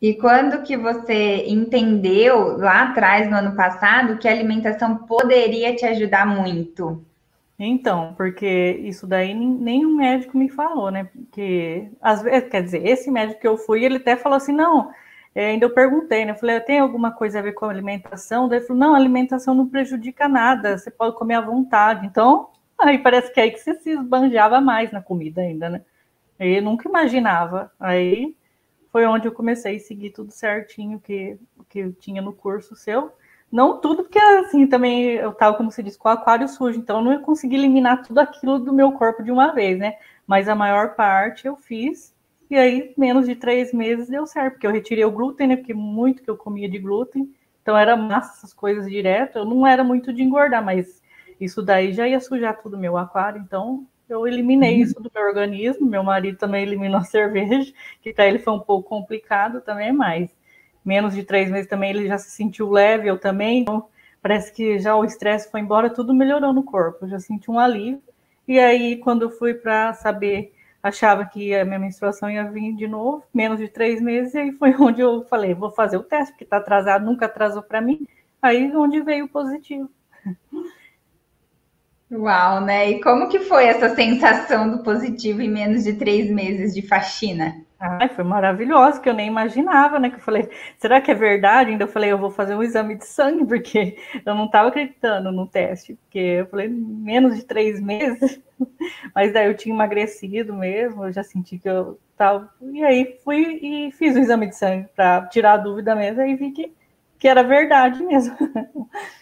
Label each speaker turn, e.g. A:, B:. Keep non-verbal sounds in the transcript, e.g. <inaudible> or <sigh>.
A: E quando que você entendeu lá atrás, no ano passado, que a alimentação poderia te ajudar muito?
B: Então, porque isso daí nenhum médico me falou, né? Porque, às vezes, quer dizer, esse médico que eu fui, ele até falou assim, não, é, ainda eu perguntei, né? Eu falei, tem alguma coisa a ver com a alimentação? Daí ele falou, não, a alimentação não prejudica nada, você pode comer à vontade. Então, <laughs> aí parece que é aí que você se esbanjava mais na comida ainda, né? Eu nunca imaginava. Aí foi onde eu comecei a seguir tudo certinho que, que eu tinha no curso seu. Não tudo, porque assim, também eu tava, como se diz, com o aquário sujo, então eu não ia conseguir eliminar tudo aquilo do meu corpo de uma vez, né? Mas a maior parte eu fiz, e aí menos de três meses deu certo, porque eu retirei o glúten, né? Porque muito que eu comia de glúten, então era massa essas coisas direto, eu não era muito de engordar, mas isso daí já ia sujar tudo meu aquário, então eu eliminei uhum. isso do meu organismo. Meu marido também eliminou a cerveja, que para ele foi um pouco complicado também, mas menos de três meses também ele já se sentiu leve, eu também. Então, parece que já o estresse foi embora, tudo melhorou no corpo, eu já senti um alívio. E aí, quando eu fui para saber, achava que a minha menstruação ia vir de novo, menos de três meses, e aí foi <laughs> onde eu falei, vou fazer o teste, porque está atrasado, nunca atrasou para mim. Aí onde veio o positivo.
A: Uau, né? E como que foi essa sensação do positivo em menos de três meses de faxina?
B: Ai, foi maravilhoso, que eu nem imaginava, né? Que eu falei, será que é verdade? Ainda eu falei, eu vou fazer um exame de sangue, porque eu não estava acreditando no teste, porque eu falei, menos de três meses, <laughs> mas daí eu tinha emagrecido mesmo, eu já senti que eu estava. E aí fui e fiz o exame de sangue para tirar a dúvida mesmo, e vi que, que era verdade mesmo. <laughs>